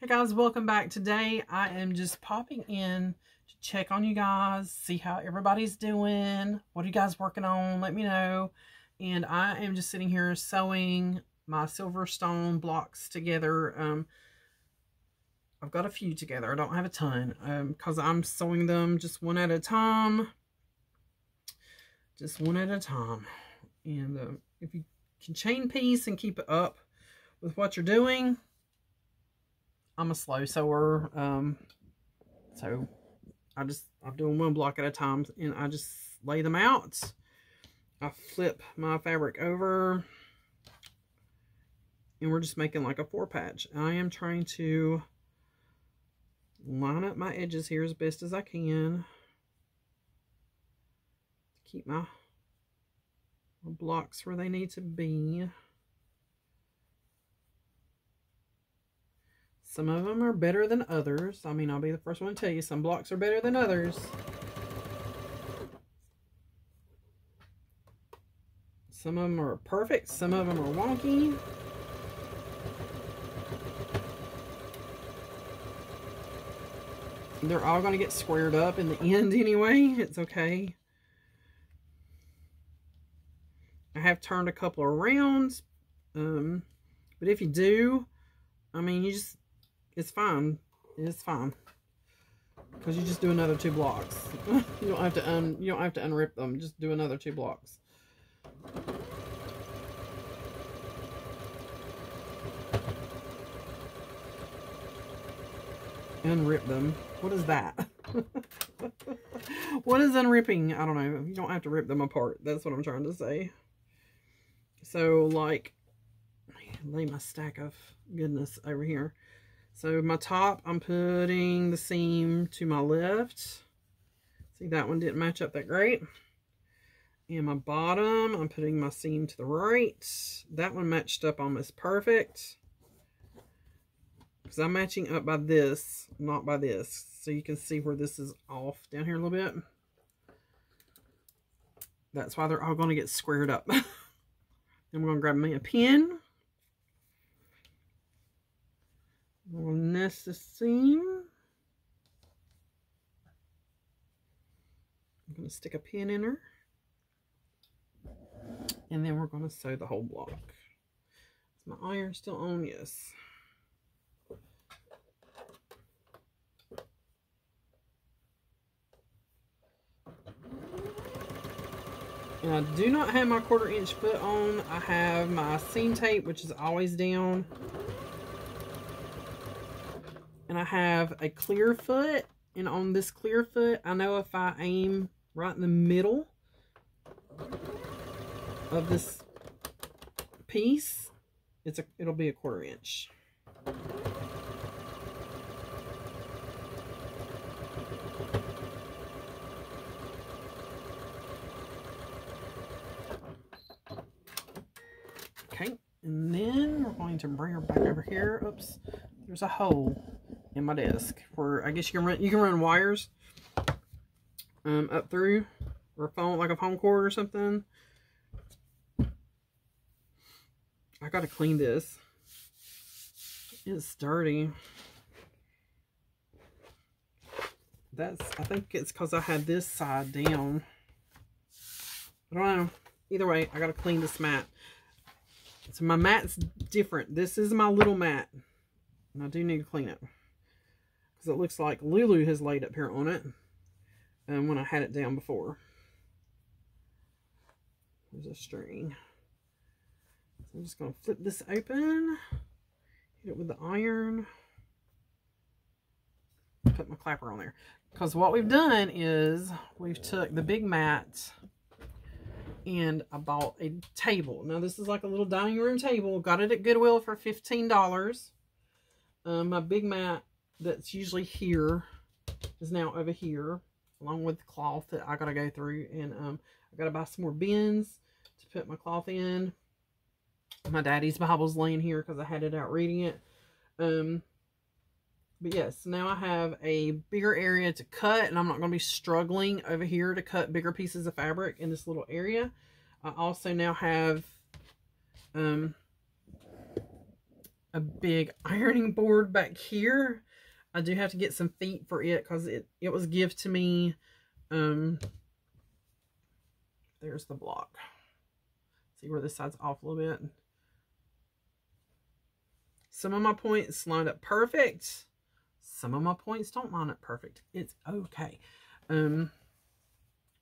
Hey guys, welcome back. Today I am just popping in to check on you guys, see how everybody's doing. What are you guys working on? Let me know. And I am just sitting here sewing my Silverstone blocks together. Um, I've got a few together. I don't have a ton because um, I'm sewing them just one at a time. Just one at a time. And uh, if you can chain piece and keep it up with what you're doing, I'm a slow sewer. Um, so I just, I'm doing one block at a time and I just lay them out. I flip my fabric over and we're just making like a four patch. I am trying to line up my edges here as best as I can. Keep my blocks where they need to be. Some of them are better than others. I mean, I'll be the first one to tell you some blocks are better than others. Some of them are perfect. Some of them are wonky. They're all going to get squared up in the end anyway. It's okay. I have turned a couple of rounds. Um, but if you do, I mean, you just it's fine. It's fine. Because you just do another two blocks. you don't have to un you don't have to unrip them. Just do another two blocks. Unrip them. What is that? what is unripping? I don't know. You don't have to rip them apart. That's what I'm trying to say. So, like, lay my stack of goodness over here. So my top, I'm putting the seam to my left. See, that one didn't match up that great. And my bottom, I'm putting my seam to the right. That one matched up almost perfect. Because I'm matching up by this, not by this. So you can see where this is off down here a little bit. That's why they're all going to get squared up. we're going to grab me a pin. We'll nest the seam. I'm going to stick a pin in her. And then we're going to sew the whole block. Is my iron still on? Yes. And I do not have my quarter inch foot on. I have my seam tape, which is always down and I have a clear foot and on this clear foot I know if I aim right in the middle of this piece it's a it'll be a quarter inch. Okay and then we're going to bring her back over here. Oops there's a hole in my desk where I guess you can run you can run wires um, up through or phone like a phone cord or something. I gotta clean this. It's dirty. That's I think it's because I had this side down. I don't know. Either way, I gotta clean this mat. So my mat's different. This is my little mat. And I do need to clean it because it looks like Lulu has laid up here on it um, when I had it down before. There's a string. So I'm just going to flip this open, hit it with the iron, put my clapper on there. Because what we've done is we've took the big mat and I bought a table. Now this is like a little dining room table. Got it at Goodwill for $15. Um, my big mat that's usually here is now over here along with the cloth that I gotta go through. And um I gotta buy some more bins to put my cloth in. My daddy's Bible's laying here because I had it out reading it. Um but yes now I have a bigger area to cut and I'm not going to be struggling over here to cut bigger pieces of fabric in this little area. I also now have um a big ironing board back here. I do have to get some feet for it because it, it was gift to me. Um, there's the block. See where this side's off a little bit. Some of my points line up perfect. Some of my points don't line up perfect. It's okay. Um,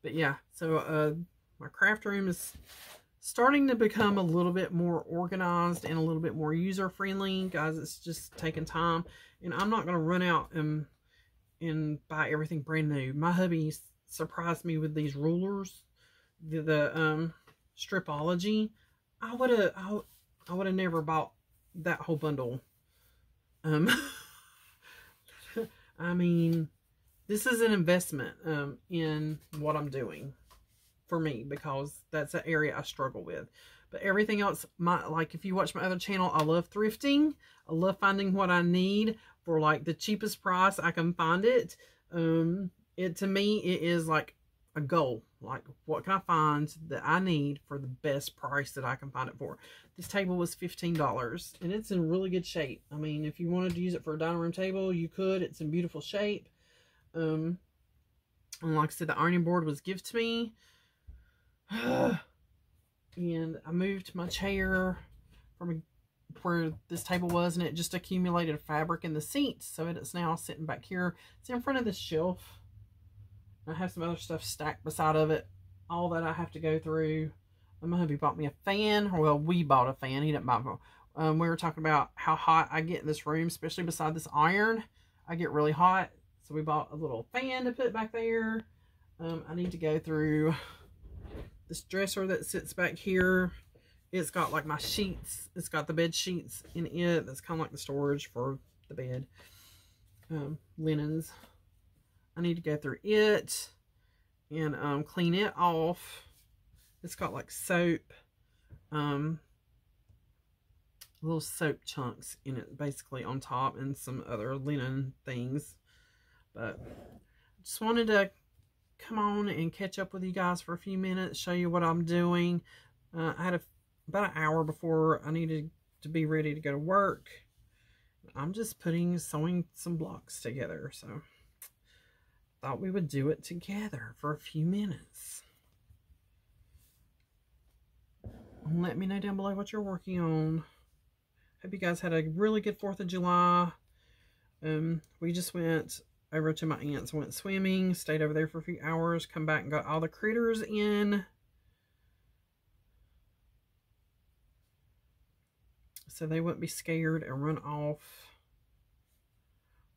but yeah, so uh, my craft room is starting to become a little bit more organized and a little bit more user-friendly. Guys, it's just taking time. And I'm not going to run out and, and buy everything brand new. My hubby surprised me with these rulers. The, the um, Stripology. I would have I, I would have never bought that whole bundle. Um, I mean, this is an investment um, in what I'm doing for me because that's an area I struggle with. But everything else, my like if you watch my other channel, I love thrifting. I love finding what I need for like the cheapest price I can find it. Um, it to me, it is like a goal. Like, what can I find that I need for the best price that I can find it for? This table was $15, and it's in really good shape. I mean, if you wanted to use it for a dining room table, you could. It's in beautiful shape. Um, and like I said, the ironing board was gift to me. And I moved my chair from where this table was, and it just accumulated fabric in the seats. So it's now sitting back here. It's in front of this shelf I have some other stuff stacked beside of it. All that I have to go through. My hubby bought me a fan. Well, we bought a fan. He didn't buy one. Um, we were talking about how hot I get in this room, especially beside this iron. I get really hot. So we bought a little fan to put back there. Um, I need to go through this dresser that sits back here. It's got like my sheets. It's got the bed sheets in it. That's kind of like the storage for the bed. Um, linens. I need to go through it and um, clean it off. It's got like soap, um, little soap chunks in it basically on top and some other linen things. But I just wanted to come on and catch up with you guys for a few minutes, show you what I'm doing. Uh, I had a, about an hour before I needed to be ready to go to work. I'm just putting, sewing some blocks together, so thought we would do it together for a few minutes. Let me know down below what you're working on. Hope you guys had a really good 4th of July. Um, we just went over to my aunt's, went swimming, stayed over there for a few hours, come back and got all the critters in. So they wouldn't be scared and run off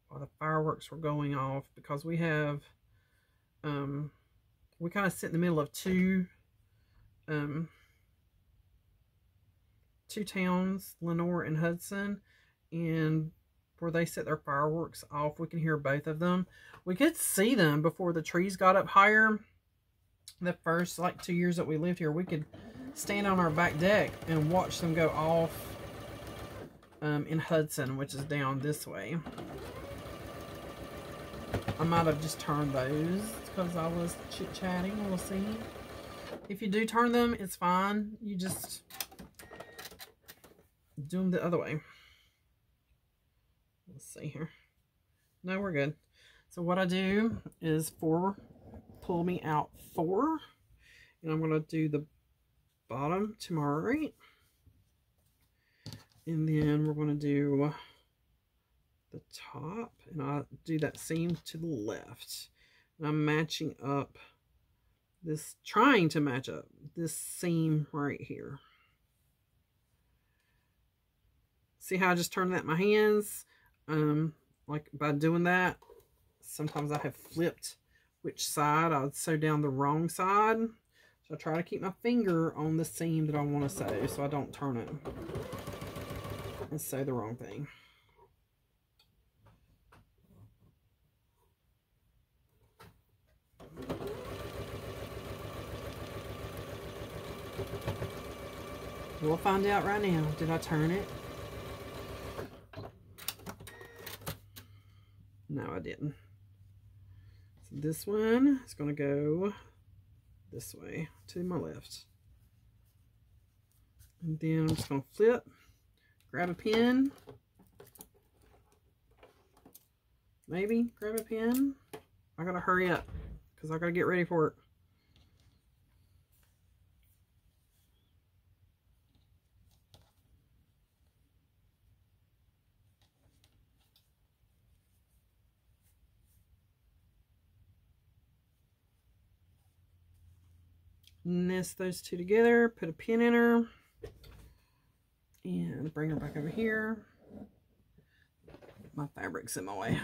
while the fireworks were going off because we have, um, we kind of sit in the middle of two, um, two towns, Lenoir and Hudson, and where they set their fireworks off, we can hear both of them. We could see them before the trees got up higher. The first, like, two years that we lived here, we could stand on our back deck and watch them go off um, in Hudson, which is down this way. I might have just turned those because I was chit-chatting. We'll see. If you do turn them, it's fine. You just do them the other way. Let's see here. No, we're good. So what I do is four, pull me out four. And I'm going to do the bottom to my right. And then we're going to do the top and I do that seam to the left. And I'm matching up this, trying to match up this seam right here. See how I just turned that my hands? Um, like by doing that, sometimes I have flipped which side I would sew down the wrong side. So I try to keep my finger on the seam that I want to sew so I don't turn it and sew the wrong thing. We'll find out right now. Did I turn it? No, I didn't. So this one is going to go this way to my left. And then I'm just going to flip, grab a pen. Maybe grab a pen. I gotta hurry up because I gotta get ready for it. Nest those two together, put a pin in her, and bring her back over here. My fabric's in my way.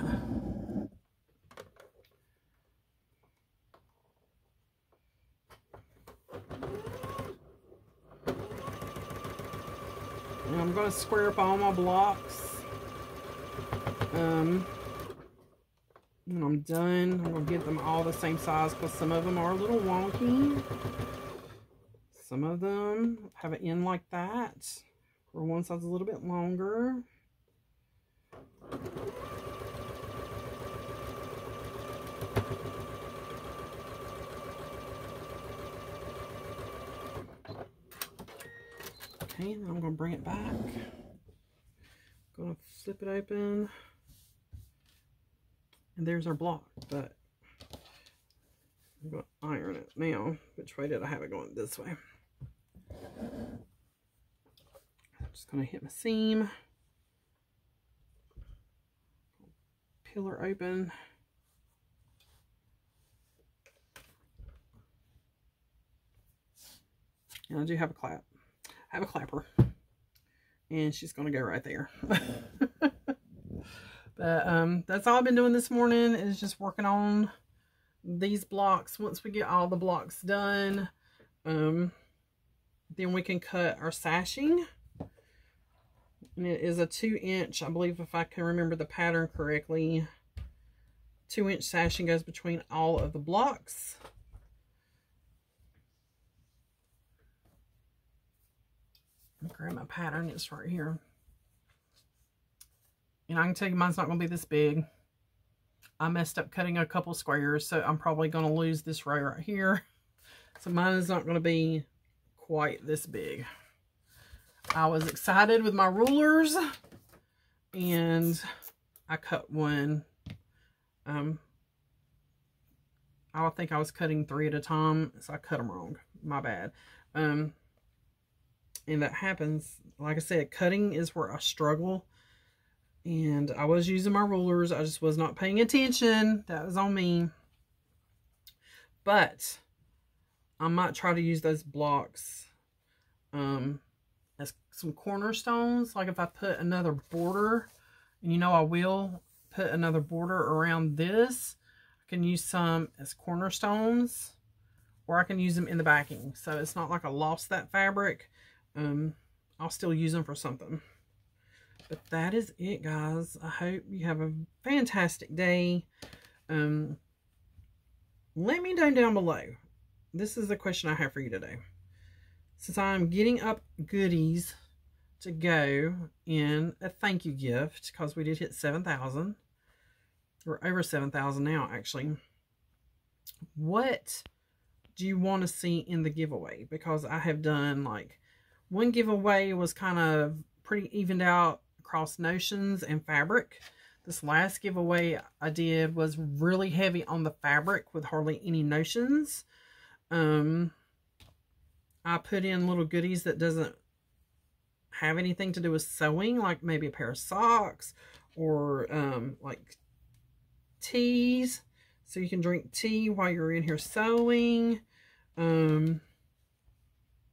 And I'm going to square up all my blocks. Um, when I'm done, I'm going to get them all the same size because some of them are a little wonky. Some of them have an end like that, where one side's a little bit longer. Okay, I'm going to bring it back. Going to flip it open. And there's our block, but I'm going to iron it now. Which way did I have it going? This way. I'm just going to hit my seam. Pillar open. And I do have a clap. I have a clapper. And she's going to go right there. But um, that's all I've been doing this morning is just working on these blocks. Once we get all the blocks done, um, then we can cut our sashing. And it is a two inch, I believe if I can remember the pattern correctly, two inch sashing goes between all of the blocks. grab my pattern, it's right here. And I can tell you mine's not going to be this big. I messed up cutting a couple squares, so I'm probably going to lose this row right here. So mine is not going to be quite this big. I was excited with my rulers, and I cut one. Um, I think I was cutting three at a time, so I cut them wrong. My bad. Um, and that happens. Like I said, cutting is where I struggle and I was using my rulers. I just was not paying attention. That was on me. But I might try to use those blocks um, as some cornerstones. Like if I put another border, and you know I will put another border around this. I can use some as cornerstones or I can use them in the backing. So it's not like I lost that fabric. Um, I'll still use them for something. But that is it, guys. I hope you have a fantastic day. Um, let me know down below. This is the question I have for you today. Since I'm getting up goodies to go in a thank you gift, because we did hit 7,000. We're over 7,000 now, actually. What do you want to see in the giveaway? Because I have done, like, one giveaway was kind of pretty evened out across notions and fabric. This last giveaway I did was really heavy on the fabric with hardly any notions. Um, I put in little goodies that doesn't have anything to do with sewing, like maybe a pair of socks or um, like teas. So you can drink tea while you're in here sewing. Um,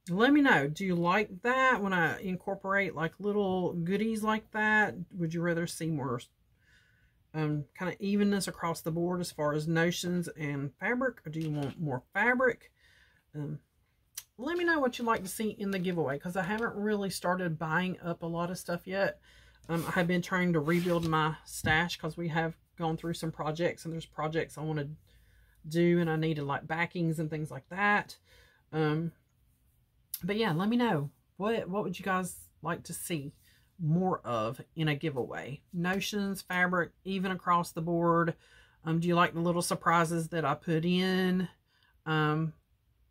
let me know. Do you like that when I incorporate like little goodies like that? Would you rather see more um, kind of evenness across the board as far as notions and fabric? Or do you want more fabric? Um, let me know what you'd like to see in the giveaway because I haven't really started buying up a lot of stuff yet. Um, I have been trying to rebuild my stash because we have gone through some projects and there's projects I want to do and I needed like backings and things like that. Um, but yeah, let me know. What, what would you guys like to see more of in a giveaway? Notions, fabric, even across the board. Um, do you like the little surprises that I put in? Um,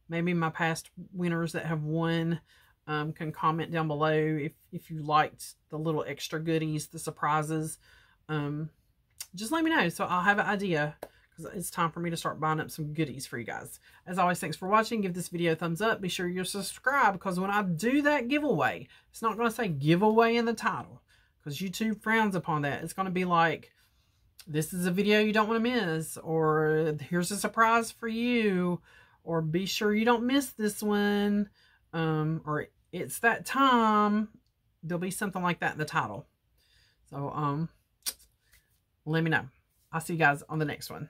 maybe my past winners that have won um, can comment down below if, if you liked the little extra goodies, the surprises. Um, just let me know so I'll have an idea it's time for me to start buying up some goodies for you guys. As always, thanks for watching. Give this video a thumbs up. Be sure you're subscribed because when I do that giveaway, it's not going to say giveaway in the title because YouTube frowns upon that. It's going to be like, this is a video you don't want to miss or here's a surprise for you or be sure you don't miss this one um, or it's that time. There'll be something like that in the title. So, um, let me know. I'll see you guys on the next one.